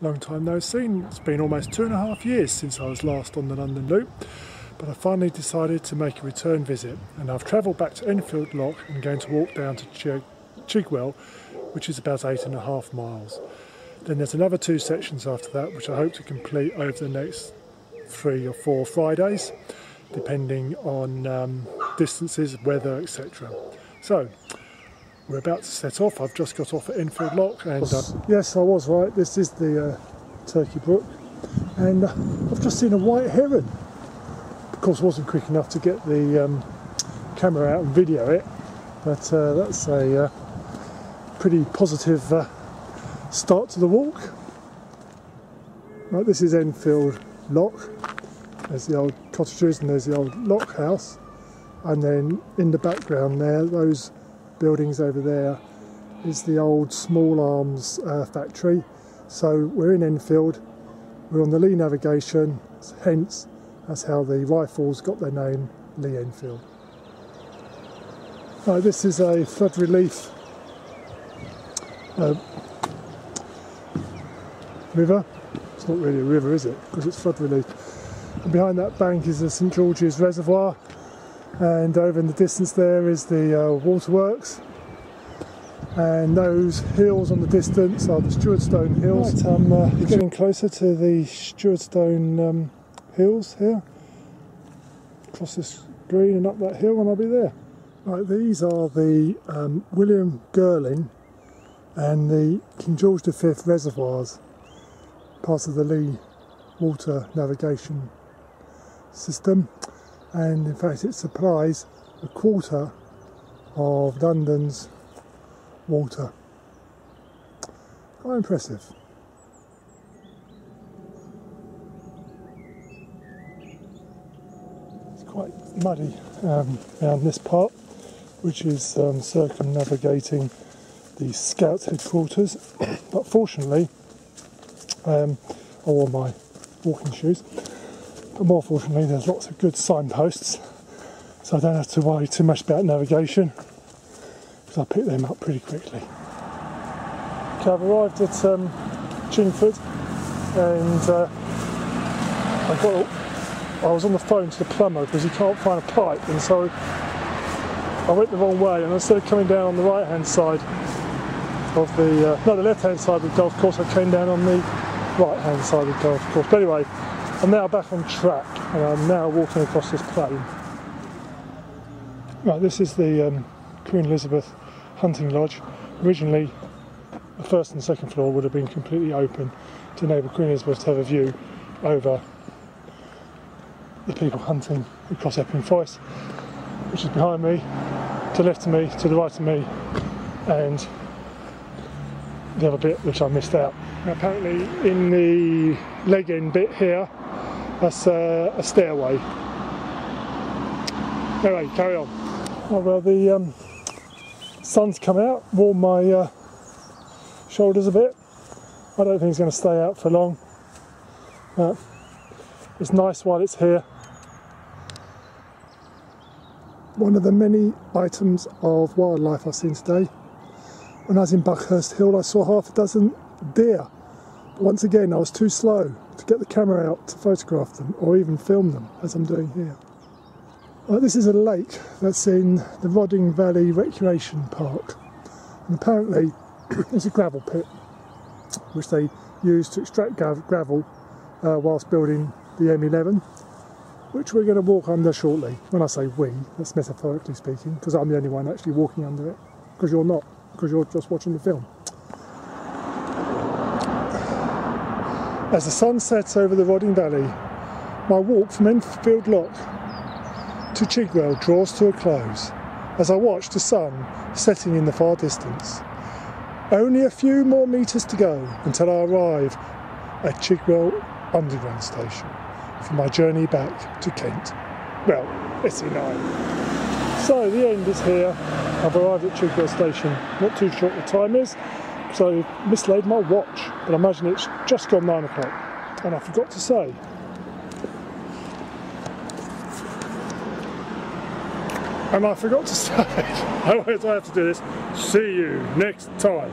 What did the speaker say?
Long time no seen. It's been almost two and a half years since I was last on the London Loop, but I finally decided to make a return visit and I've travelled back to Enfield Lock and going to walk down to Ch Chigwell, which is about eight and a half miles. Then there's another two sections after that, which I hope to complete over the next three or four Fridays, depending on um, distances, weather, etc. So, we're about to set off. I've just got off at Enfield Lock, and uh, yes, I was right. This is the uh, Turkey Brook, and uh, I've just seen a white heron. Of course, wasn't quick enough to get the um, camera out and video it, but uh, that's a uh, pretty positive uh, start to the walk. Right, this is Enfield Lock. There's the old cottages and there's the old lock house, and then in the background there, those buildings over there is the old small arms uh, factory. So we're in Enfield, we're on the Lee navigation, hence that's how the rifles got their name, Lee Enfield. Right, this is a flood relief uh, river. It's not really a river, is it? Because it's flood relief. And behind that bank is the St George's Reservoir and over in the distance there is the uh, waterworks and those hills on the distance are the Sewardstone Hills. Right, I'm uh, getting closer to the Sewardstone um, Hills here. Across this green and up that hill and I'll be there. Right, these are the um, William Girling and the King George V reservoirs, part of the Lee water navigation system and in fact it supplies a quarter of London's water. Quite impressive. It's quite muddy um, around this part, which is um, circumnavigating the Scouts headquarters, but fortunately um, I wore my walking shoes but more fortunately, there's lots of good signposts, so I don't have to worry too much about navigation because I pick them up pretty quickly. Okay, I've arrived at um, Chingford and uh, I got. I was on the phone to the plumber because he can't find a pipe, and so I went the wrong way. And instead of coming down on the right hand side of the uh, no, the left hand side of the golf course, I came down on the right hand side of the golf course. But anyway, I'm now back on track and I'm now walking across this plain. Right, this is the um, Queen Elizabeth Hunting Lodge. Originally, the first and second floor would have been completely open to enable Queen Elizabeth to have a view over the people hunting across Epping Forest, which is behind me, to the left of me, to the right of me, and the other bit which I missed out. Apparently, in the leg end bit here, that's uh, a stairway. Anyway, carry on. Oh, well, the um, sun's come out, warmed my uh, shoulders a bit. I don't think it's going to stay out for long. But it's nice while it's here. One of the many items of wildlife I've seen today. When I was in Buckhurst Hill, I saw half a dozen deer. But once again, I was too slow to get the camera out to photograph them or even film them as I'm doing here. Well, this is a lake that's in the Roding Valley Recreation Park and apparently it's a gravel pit which they use to extract gravel uh, whilst building the M11 which we're going to walk under shortly. When I say we, that's metaphorically speaking because I'm the only one actually walking under it because you're not, because you're just watching the film. As the sun sets over the Roding Valley, my walk from Enfield Lock to Chigwell draws to a close as I watch the sun setting in the far distance. Only a few more metres to go until I arrive at Chigwell Underground Station for my journey back to Kent. Well, SE9. So the end is here. I've arrived at Chigwell Station. Not too what the time is, so I mislaid my watch, but I imagine it's just gone nine o'clock. And I forgot to say, and I forgot to say, I always have to do this, see you next time.